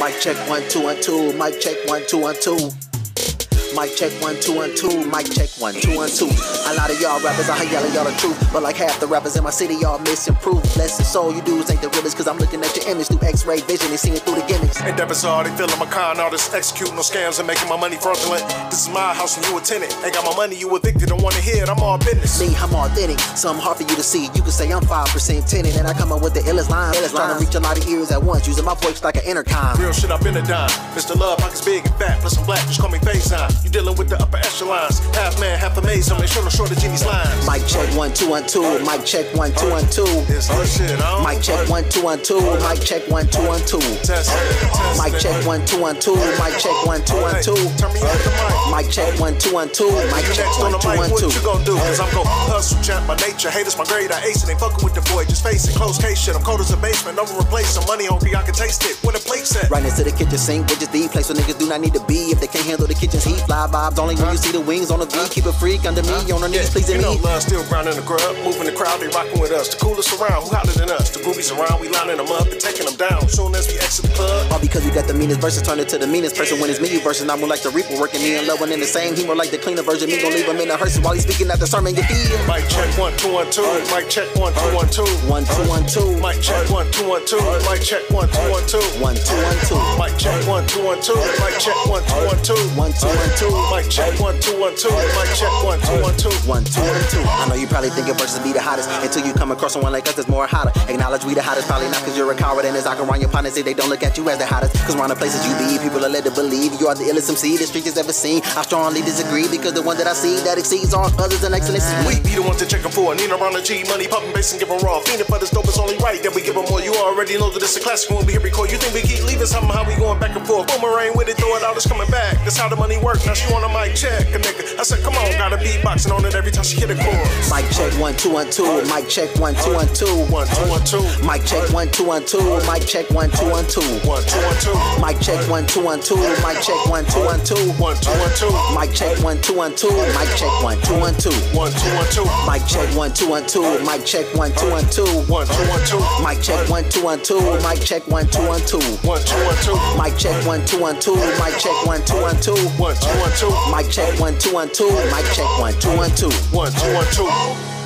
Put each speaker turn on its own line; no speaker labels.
Mic check one, two, and two. Mic check one, two, and two. Mic check one, two, and two. Mic check one, two, and two. A lot of y'all rappers out here yelling y'all the truth. But like half the rappers in my city, y'all missing proof. Blessed soul, you dudes ain't the realest. Cause I'm looking at your image through x-ray vision and seeing through the gimmicks.
And that bizarre? They feeling my con artist, executing no scams and making my money fraudulent. This is my house and you a tenant. Ain't got my money, you evicted, don't wanna hear it. I'm all business.
Me, I'm authentic. Something hard for you to see. You can say I'm 5% tenant and I come up with the illest line. Illest trying to reach a lot of ears at once, using my voice like an intercom.
Real shit, I've been a dime. Mr. Luv, pockets big and fat, plus I'm black, just call me Faison. You dealing with the upper echelons. Half man, half amazing. Make sure to short the Jimmy's lines.
Mic check one, two, and two. Mic check one, two, and two.
Oh, shit.
Mic check one, two, and oh, two. Mic check one, two, and two.
Test it, test
Mic check one, two, and two. Mic check one, two, and
Hey,
two.
Turn me up the mic.
Mic check one, two, and two. Mic check one,
the mic,
and
what
two.
you gonna do? Cause I'm gon' hustle, champ by nature. Haters my grade, I ace it. Ain't fucking with the boy, just face it. Close case shit, I'm cold as a basement. Never replace some money hungry, I can taste it. Where the plate's at?
Right next to the kitchen sink, which is the place where niggas do not need to be. If they can't handle the kitchen's heat, fly vibes only when you see the wings on the V. Keep a freak under me, on her knees, pleasing
you know,
me.
love still grinding the grub, moving the crowd, they rocking with us. The coolest around, who hotter than us? The groupies around, we lining them up and taking them down. Soon as we exit the club,
All because you got the meanest verses turned into the meanest person when it's me you versus I'm more like the reaper working me and low and in the same. He more like the cleaner version. Me gon' leave him in the hearse while he's speaking at the sermon. You feel?
mic check two, one, two. Mic check one, two, one, two.
One, two, one, two.
Mic check one, two, one, two. Mic check one, two, one, two.
One, two, one, two.
Mic check one, two, one, two. Mic check one, two, one, two.
One, two, one, two.
Mic check two, one, two. Mic check one, two, one, two.
One, two, one, two. I know you probably think thinking verses be the hottest until you come across someone like us that's more hotter. Acknowledge we the hottest, probably not cause you're a coward. And as I can run your partners say they don't look at you as the hottest. Cause around the places you be, people are led to believe you are the illest MC the street has ever seen. I strongly disagree because the one that I see that exceeds all others in excellence
We be the ones that check 'em for. Nina around the G, money pumping bass and give 'em raw. Fiending for this dope, it's only right that we give 'em more. Already know that it's a classic when we hit record. You think we keep leaving somehow we going back and forth. Boomerang with it, throw it out, it's coming back. That's how the money work. Now she on a mic check, a nigga. I said, come on, gotta beatboxing on it every time she hit a chorus.
Mic check one, two, one, two. Mic check one, two, one, two.
One, two, one, two.
Mic check one, two, one, two. Mic check one, two, one, two.
One, two, one, two.
Mic check one, two, one, two. Mic check one, two, one, two.
One, two, one, two.
Mic check one, two, one, two. Mic check one, two, one, two.
One, two, one, two.
Mic check one, two, one, two. Mic check one, two, one, two.
One, two, one, two.
Mic check one, two, one, two. Mic check one, two, one, two.
One, two, one, two.
Mic check one, two, one, two. Mic check one, two, one, two.
One, two, one, two.
Mic check one, two, one, two. Mic check one, two, one, two.
One, two, one, two.